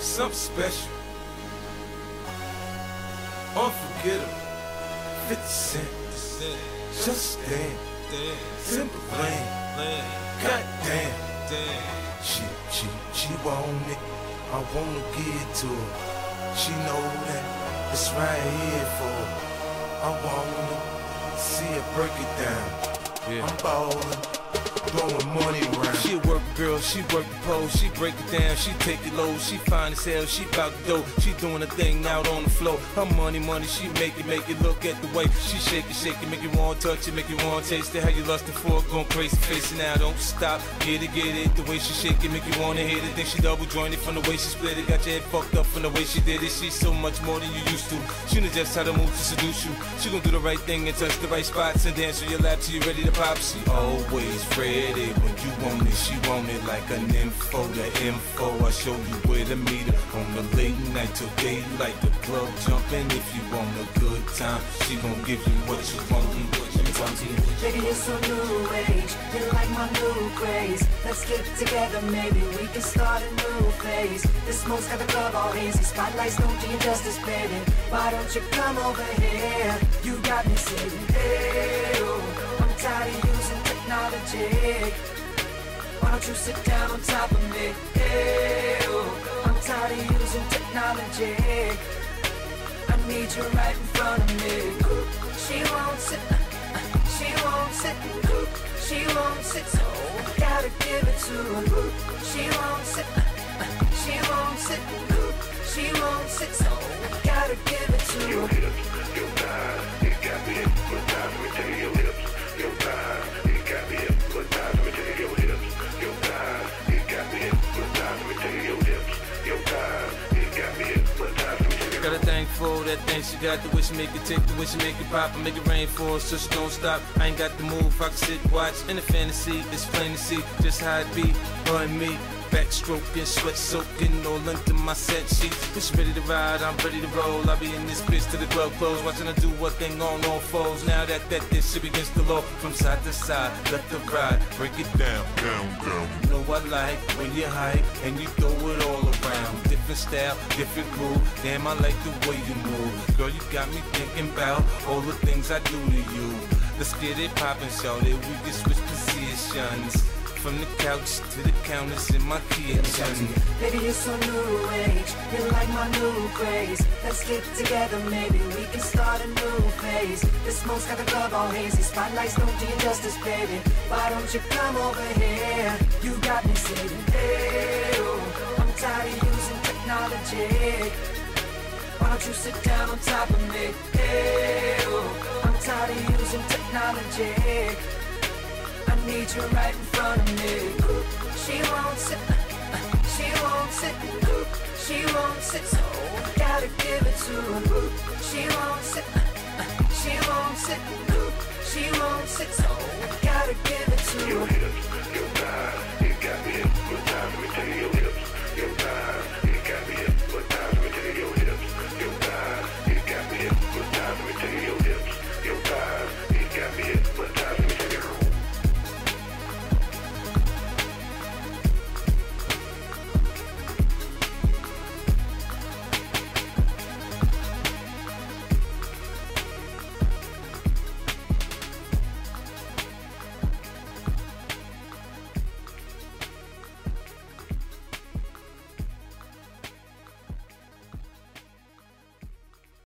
something special. Unforgettable. 50 Cent. Justin. Simple plan. Goddamn. She, she, she want it. I wanna give it to her. She know that it's right here for her. I wanna see her break it down. Yeah. I'm ballin', blowing money around. She work girl, she work the pole, she break it down, she take it low, she fine as hell, she bout the dough, she doing a thing out on the floor. Her money, money, she make it, make it look at the way she shake it, shake it, make you want touch it, make you want taste it. How you lustin' for it, going crazy, face it now, don't stop, get it, get it. The way she shake it, make you wanna hit it. Think she double jointed from the way she split it, got your head fucked up from the way she did it. She's so much more than you used to. She knows just how to move to seduce you. She gon' do the right thing and touch the right spots and dance on your lap till you ready to pop. She always ready when you want it. She want it like an info, the info. I show you where to meet her on the late night till daylight. The club jumping if you want a good time. She gon' give you what you want. What you want. Baby, you're so new age. You like my new craze. Let's get together, maybe we can start a new phase. This smoke's got the club all hazy. Spotlights don't do you justice, baby. Why don't you come over here? You got me saying, hey, oh, using technology. Why don't you sit down on top of me? Hey, oh, I'm tired of using technology. I need you right in front of me. She won't sit, she won't sit, she won't sit, so I gotta give it to her. She won't sit, she won't sit, she won't sit, so I gotta give it to her. Got a thing for that thing she got, the way she make it tick, the way she make it pop, and make it rain for her, so she don't stop. I ain't got the move, I can sit, watch, in the fantasy, it's plain to see just how it be, her me. Backstroking, sweat soaking, all into my set sheets. She ready to ride, I'm ready to roll. I'll be in this bitch till the club close, watching her do what thing on all foes. Now that that this shit against the law, from side to side, let the ride, break it down, down, down. You know I like when you hype and you throw it all around. Different style, different groove. Damn, I like the way you move. Girl, you got me thinking about all the things I do to you. Let's get it poppin', shout it. We can switch positions. From the couch to the counters in my kitchen. Baby, you're so new age. You're like my new craze. Let's get together, maybe we can start a new phase. The smoke's got the club all hazy. Spotlights don't do you justice, baby. Why don't you come over here? You got me saying, hey, I'm tired of using technology. Why don't you sit down on top of me? Hey, I'm tired of using technology. Need you right in front of me. She won't sit, she won't sit, she won't sit, so gotta give it to her. She won't sit, she won't sit, she won't sit, so gotta give it to her.